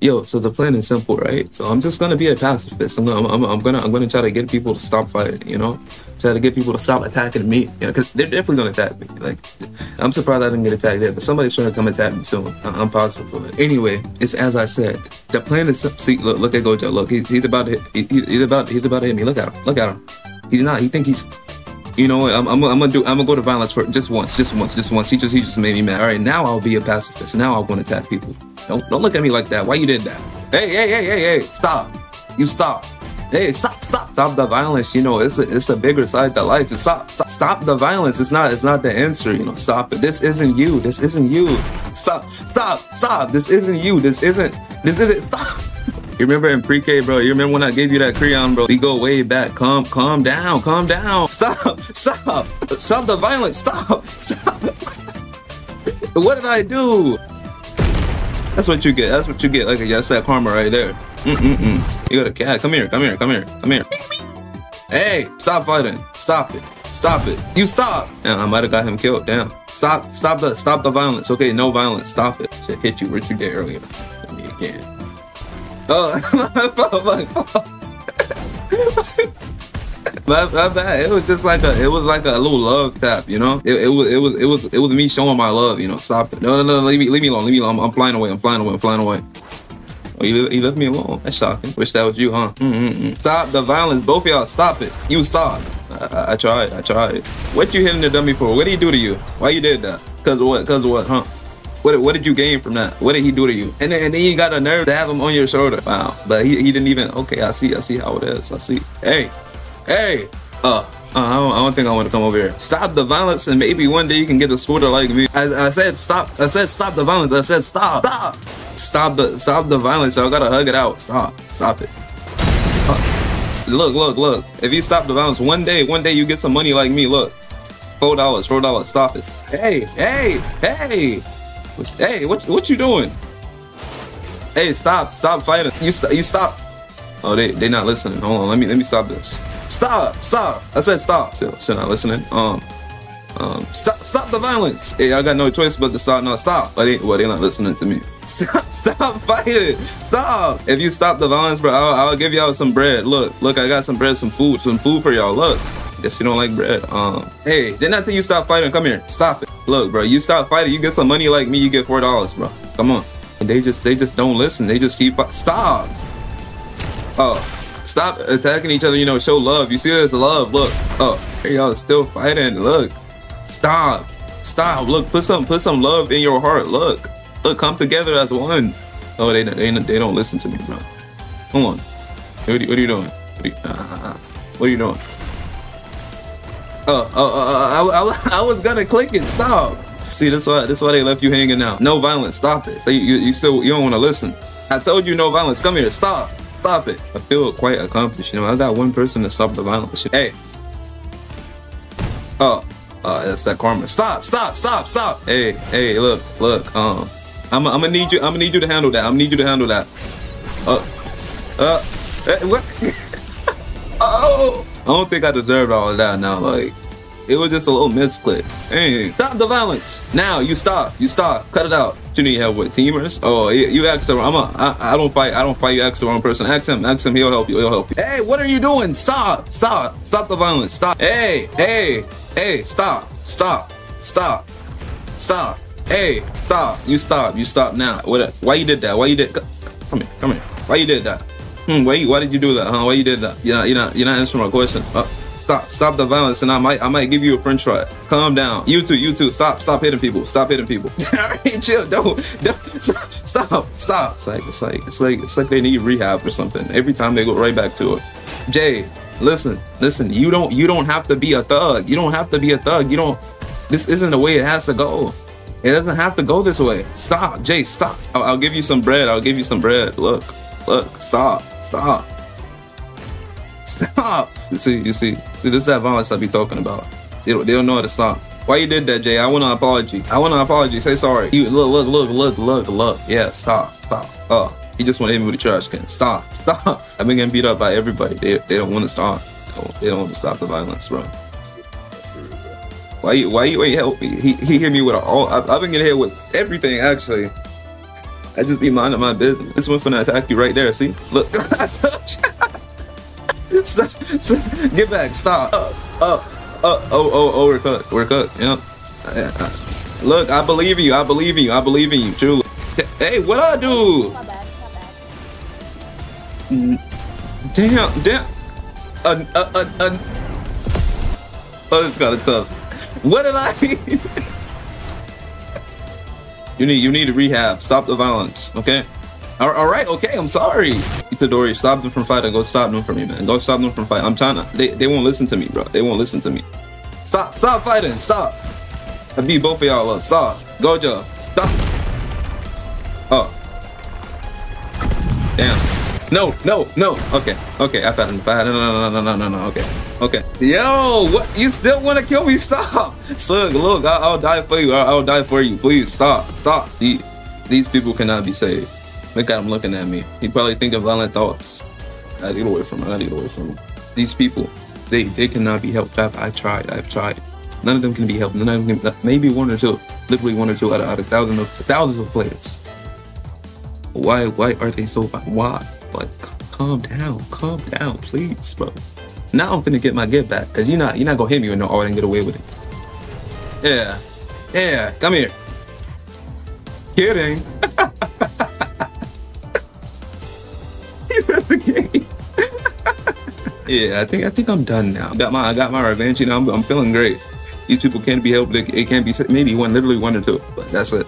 Yo, so the plan is simple, right? So I'm just gonna be a pacifist. I'm gonna, I'm, I'm gonna, I'm gonna try to get people to stop fighting. You know, try to get people to stop attacking me. You know, because they're definitely gonna attack me. Like, I'm surprised I didn't get attacked yet, but somebody's trying to come attack me soon. I- I'm positive of it. Anyway, it's as I said. The plan is see. Look, look at Gojo. Look, he, he's about to, hit, he, he- he's about, he's about to hit me. Look at him. Look at him. He's not. He think he's. You know what? I'm, I'm, I'm gonna do. I'm gonna go to violence for just once, just once, just once. He just, he just made me mad. All right, now I'll be a pacifist. Now I want to attack people. Don't, don't look at me like that. Why you did that? Hey, hey, hey, hey, hey! Stop! You stop! Hey, stop, stop, stop the violence. You know, it's a, it's a bigger side to life. Just stop, stop, stop the violence. It's not, it's not the answer. You know, stop it. This isn't you. This isn't you. Stop, stop, stop. This isn't you. This isn't, this isn't. Stop. You remember in pre-K, bro? You remember when I gave you that crayon, bro? We go way back. Calm, calm down, calm down. Stop, stop, stop the violence. Stop, stop. what did I do? That's what you get. That's what you get. Like that's that karma right there. Mm-mm-mm. You got a cat. Come here. Come here. Come here. Come here. Hey, stop fighting. Stop it. Stop it. You stop. And I might have got him killed. Damn. Stop. Stop the. Stop the violence. Okay, no violence. Stop it. Should hit you. What you did earlier. Hit me again. Oh, my fault, my fault. My, my bad. It was just like a, it was like a little love tap, you know. It, it was, it was, it was, it was me showing my love, you know. Stop it. No, no, no. Leave me, leave me alone. Leave me alone. I'm, I'm flying away. I'm flying away. I'm flying away. Oh, you, left me alone. That's shocking. Wish that was you, huh? Mm-mm-mm. Stop the violence, both of y'all. Stop it. You stop. I, I, I tried. I tried. What you hitting the dummy for? What did he do to you? Why you did that? Cause of what? Cause what? Huh? What, what did you gain from that? What did he do to you? And then, and then you got a nerve to have him on your shoulder. Wow. But he, he didn't even. Okay, I see. I see how it is. I see. Hey, hey. Uh, uh, I don't, I don't think I want to come over here. Stop the violence, and maybe one day you can get a scooter like me. I, I said stop. I said stop the violence. I said stop. Stop. Stop the stop the violence. Y'all gotta hug it out. Stop. Stop it. Uh, look, look, look. If you stop the violence, one day, one day you get some money like me. Look, four dollars, four dollars. Stop it. Hey, hey, hey. Hey, what what you doing? Hey, stop, stop fighting. You st- you stop. Oh, they they not listening. Hold on, let me let me stop this. Stop, stop. I said stop. Still, still not listening. Um, um, stop, stop the violence. Hey, I got no choice but to stop. No, stop. But they, well, they not listening to me. Stop, stop fighting. Stop. If you stop the violence, bro, I'll, I'll give y'all some bread. Look, look, I got some bread, some food, some food for y'all. Look. Guess you don't like bread. Um, hey, then after you stop fighting, come here. Stop it. Look, bro, you stop fighting, you get some money like me, you get four dollars, bro. Come on. And they just, they just don't listen. They just keep. Stop. Oh, stop attacking each other. You know, show love. You see this love? Look. Oh, here y'all still fighting. Look. Stop. Stop. Look. Put some. Put some love in your heart. Look. Look. Come together as one. Oh, they they, they don't listen to me, bro. Hold on. What are you, what are you doing? What are you, uh, uh, uh, what are you doing? Oh, oh, oh, oh, I, I, I was gonna click it. Stop. See, that's why that's why they left you hanging out. No violence. Stop it. So you, you, you still you don't want to listen. I told you no violence. Come here. Stop. Stop it. I feel quite accomplished. You know, I got one person to stop the violence. Hey. Oh, uh, that's that karma. Stop. Stop. Stop. Stop. Hey, hey, look, look. Um, I'm, I'm gonna need you. I'm gonna need you to handle that. I'm gonna need you to handle that. Uh, uh, eh, what? oh, I don't think I deserved all of that. Now, like. It was just a little misclick. Hey, stop the violence. Now you stop. You stop. Cut it out. You need help with teamers? Oh, you, you asked the I'm a, I, I don't fight. I don't fight. You ask the wrong person. Ask him. Ask him. He'll help you. He'll help you. Hey, what are you doing? Stop. Stop. Stop the violence. Stop. Hey, hey, hey, stop. Stop. Stop. Stop. Hey, stop. You stop. You stop now. What? Why you did that? Why you did? Come here. Come here. Why you did that? Hmm. Why? You, why did you do that? Huh? Why you did that? You're. You're not. You're not answering my question. Uh, stop. Stop the violence, and I might. I might give you a French fry. Calm down. You too. You too. Stop. Stop hitting people. Stop hitting people. All right, chill. Don't. Don't. Stop. Stop. It's like. It's like. It's like. It's like they need rehab or something. Every time they go right back to it. Jay, listen. Listen. You don't. You don't have to be a thug. You don't have to be a thug. You don't. This isn't the way it has to go. It doesn't have to go this way. Stop, Jay. Stop. I'll, I'll give you some bread. I'll give you some bread. Look. Look. Stop. Stop. Stop. You see, you see, see, this is that violence I be talking about. They don't, they don't know how to stop. Why you did that, Jay? I want an apology. I want an apology. Say sorry. You look, look, look, look, look, look. Yeah, stop, stop. Oh, he just want to hit me with a trash can. Stop, stop. I've been getting beat up by everybody. They, they don't want to stop. They don't, they don't want to stop the violence, bro. Why you, why you ain't help me? He, he hit me with a, all. I've, been getting hit with everything actually. I just be minding my business. This one finna attack you right there. See? Look. stop. Get back. Stop. Uh, uh, uh, oh, oh, oh, we're cooked. We're cooked. Yep. Uh, look, I believe in you. I believe in you. I believe in you. Truly. Hey, what I do? My bad, my bad. Damn, damn. Uh, uh, uh, uh. Oh, it's kind of tough. What did I eat? you need, you need to rehab. Stop the violence, okay? All, all right, okay. I'm sorry. Itadori, stop them from fighting. Go stop them from me, man. Go stop them from fighting. I'm trying to. They, they won't listen to me, bro. They won't listen to me. Stop, stop fighting. Stop. I beat both of y'all up. Stop. Gojo, stop. Oh. Damn. No, no, no. Okay, okay. I thought, I, no, no, no, no, no, no. Okay, okay. Yo, what? You still want to kill me? Stop. Look, look. I, I'll die for you. I'll, I'll die for you. Please stop, stop. These people cannot be saved. Look at him looking at me. He probably thinking violent thoughts. I get away from him. I get away from him. These people, they they cannot be helped. I've, I tried. I've tried. None of them can be helped. None of them can. Maybe one or two. Literally one or two out of, out of thousands of thousands of players. Why why are they so why? Like calm down, calm down, please, bro. Now I'm finna get my get back, cause you're not you're not gonna hit me with no art and get away with it. Yeah. Yeah, come here. Kidding. Yeah, I think I think I'm done now. Got my I got my revenge. You know, I'm, I'm feeling great. These people can't be helped. It can't be maybe one, literally one or two, but that's it.